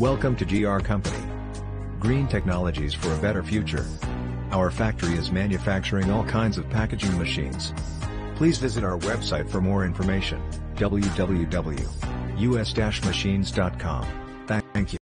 Welcome to GR Company. Green technologies for a better future. Our factory is manufacturing all kinds of packaging machines. Please visit our website for more information, www.us-machines.com. Thank you.